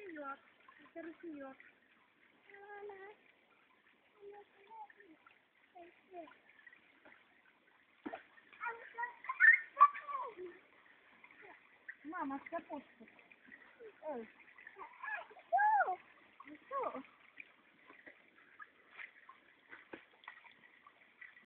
ручеек. Это ручеек. Мама, с капустой.